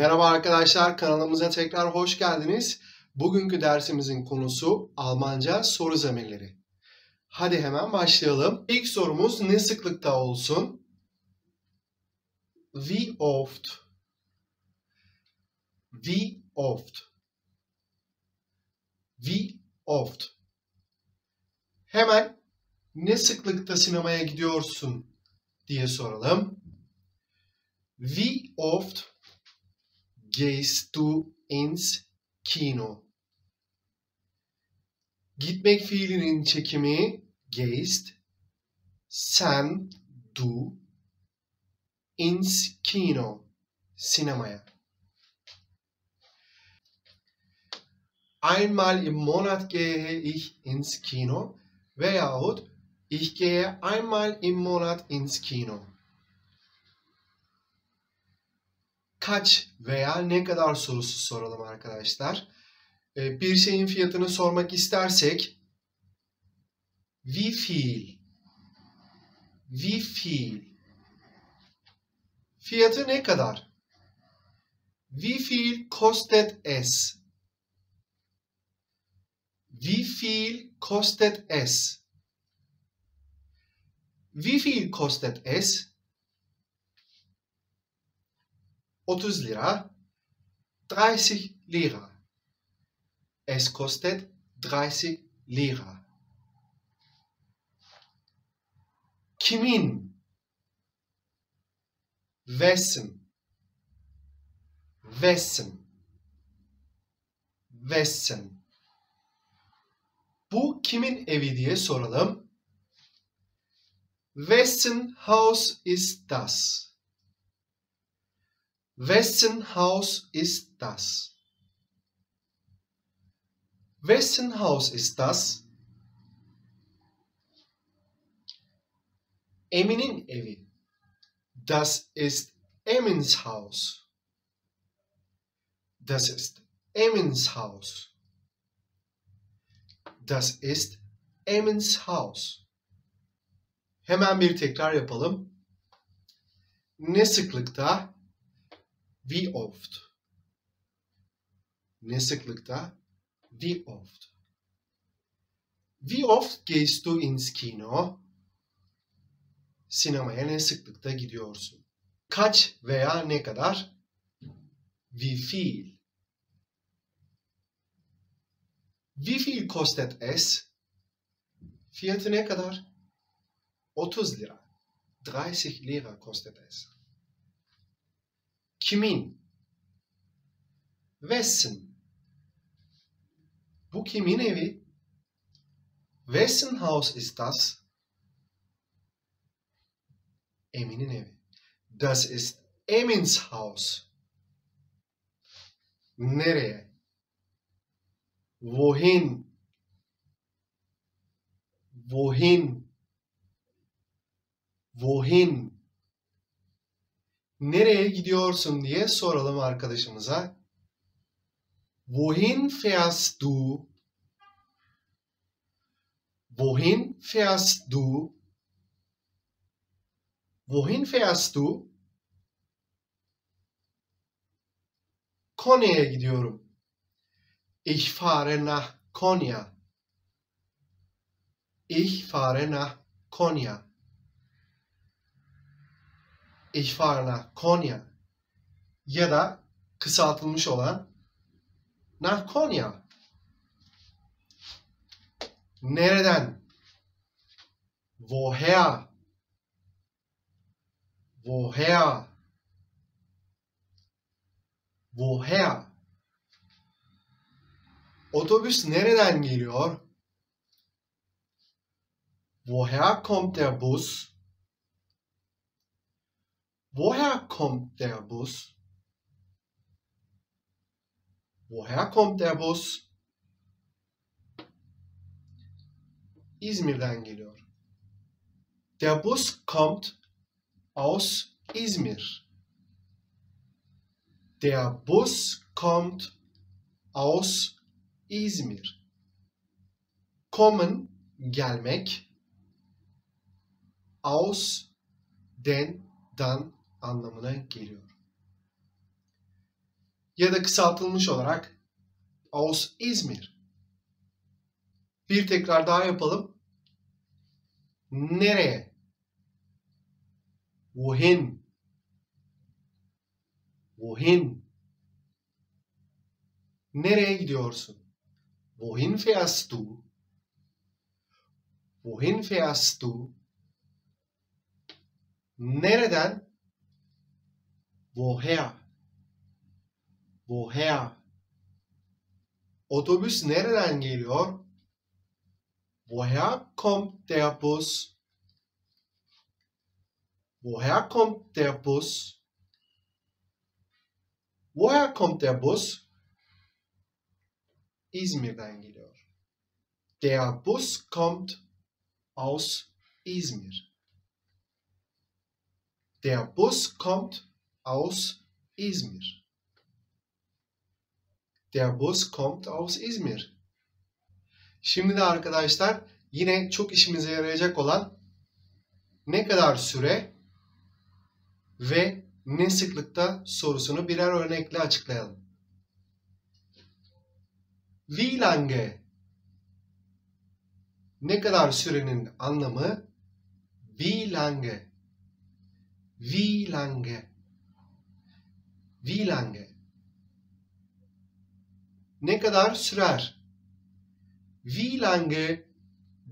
Merhaba arkadaşlar, kanalımıza tekrar hoş geldiniz. Bugünkü dersimizin konusu Almanca soru zeminleri. Hadi hemen başlayalım. İlk sorumuz ne sıklıkta olsun? Wie oft? Wie oft? Wie oft? Hemen ne sıklıkta sinemaya gidiyorsun diye soralım. Wie oft gehst du ins Kino? Gitmek fiilinin çekimi gehst, sen, du, ins Kino, sinemaya. Einmal im Monat gehe ich ins Kino veyahut ich gehe einmal im Monat ins Kino. Kaç veya ne kadar sorusu soralım arkadaşlar. Ee, Bir şeyin fiyatını sormak istersek wie viel wie viel Fiyatı ne kadar? Wie viel kostet es? Wie viel kostet es? Wie viel kostet es? 30 lira, 30 lira. Es kostet 30 lira. Kimin? Wessen? Wessen? Wessen? Bu kimin evi diye soralım. Wessen Haus ist das? Wessen Haus ist das? Wessen Haus ist das? Emin'in evi. Das ist Emins Haus. Das ist Emins Haus. Das ist Emins Haus. Hemen bir tekrar yapalım. Ne sıklıkta? Wie oft? Ne sıklıkta? Wie oft? Wie oft gehst du ins Kino? Sinemaya ne sıklıkta gidiyorsun? Kaç veya ne kadar? Wie viel? Wie viel kostet es? Fiyatı ne kadar? 30 lira. 30 lira kostet es. Kimin? Wessen? Bu kimin evi? Wessen Haus ist das? Emin'in evi. Das ist Emins Haus. Nereye? Wohin? Wohin? Wohin? Nereye gidiyorsun diye soralım arkadaşımıza. Wohin fährst du? Wohin fährst du? Wohin fährst du? Konya'ya gidiyorum. Ich fahre nach Konya. Ich fahre nach Konya. Nach Konya. Ya da kısaltılmış olan nach Konya. Nereden? Woher? Woher? Woher? Otobüs nereden geliyor? Woher kommt der Bus? Woher kommt der Bus? Woher kommt der Bus? İzmir'den geliyor. Der Bus kommt aus Izmir. Der Bus kommt aus Izmir. Kommen gelmek. Aus den dan anlamına geliyor. Ya da kısaltılmış olarak aus İzmir. Bir tekrar daha yapalım. Nereye? Wohin? Wohin? Nereye gidiyorsun? Wohin fährst du? Wohin fährst du? Nereden? Woher? Woher? Otobüs nereden geliyor? Woher kommt der Bus? Woher kommt der Bus? Woher kommt der Bus? İzmir'den geliyor. Der Bus kommt aus Izmir. Der Bus kommt aus Izmir. Der Bus kommt aus Izmir. Şimdi de arkadaşlar yine çok işimize yarayacak olan ne kadar süre ve ne sıklıkta sorusunu birer örnekle açıklayalım. Wie lange ne kadar sürenin anlamı wie lange wie lange wie lange ne kadar sürer? Wie lange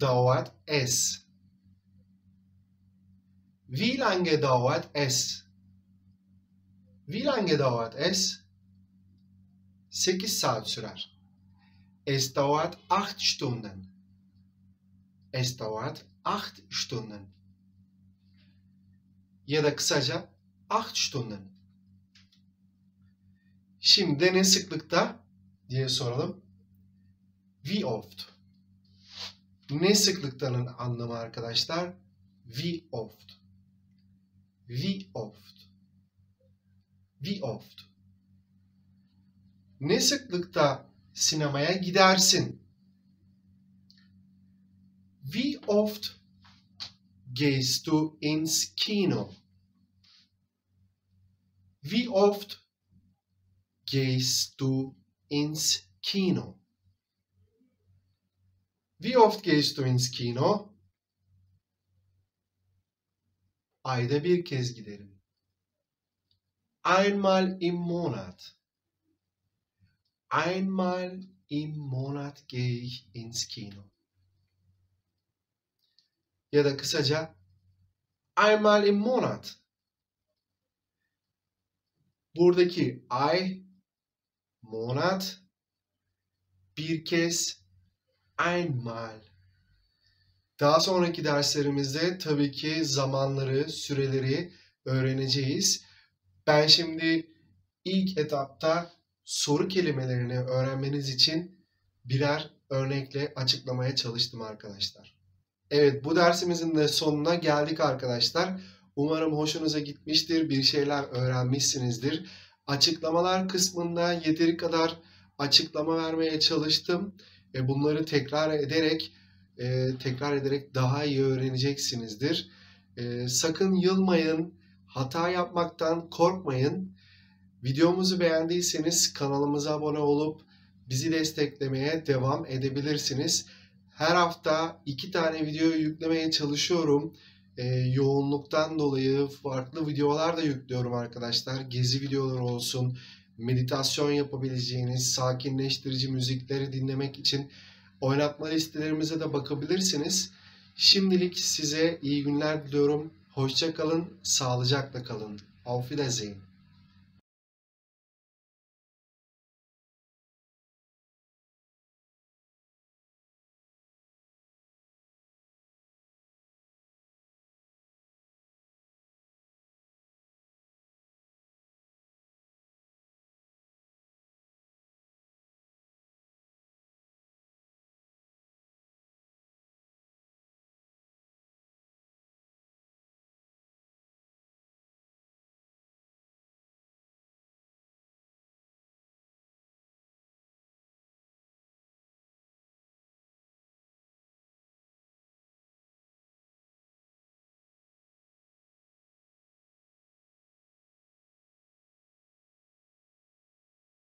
dauert es. Wie lange dauert es. Wie lange dauert es 8 saat sürer. Es dauert 8 Stunden. Es dauert 8 Stunden. Ya da kısaca 8 Stunden. Şimdi ne sıklıkta diye soralım. Wie oft? Ne sıklıktanın anlamı arkadaşlar? Wie oft? Wie oft? Wie oft? Ne sıklıkta sinemaya gidersin? Wie oft gehst du ins Kino? Wie oft gehst du ins Kino? Wie oft gehst du ins Kino? Ayda bir kez giderim. Einmal im Monat. Einmal im Monat gehe ich ins Kino. ya da kısaca einmal im Monat. Buradaki ay, monat, bir kez, einmal. Daha sonraki derslerimizde tabii ki zamanları, süreleri öğreneceğiz. Ben şimdi ilk etapta soru kelimelerini öğrenmeniz için birer örnekle açıklamaya çalıştım arkadaşlar. Evet bu dersimizin de sonuna geldik arkadaşlar. Umarım hoşunuza gitmiştir. Bir şeyler öğrenmişsinizdir. Açıklamalar kısmında yeteri kadar açıklama vermeye çalıştım. E, bunları tekrar ederek e, tekrar ederek daha iyi öğreneceksinizdir. E, sakın yılmayın, hata yapmaktan korkmayın. Videomuzu beğendiyseniz kanalımıza abone olup bizi desteklemeye devam edebilirsiniz. Her hafta iki tane video yüklemeye çalışıyorum. Ee, yoğunluktan dolayı farklı videolar da yüklüyorum arkadaşlar. Gezi videoları olsun, meditasyon yapabileceğiniz, sakinleştirici müzikleri dinlemek için oynatma listelerimize de bakabilirsiniz. Şimdilik size iyi günler diliyorum. Hoşça kalın, sağlıcakla kalın. Auf Wiedersehen.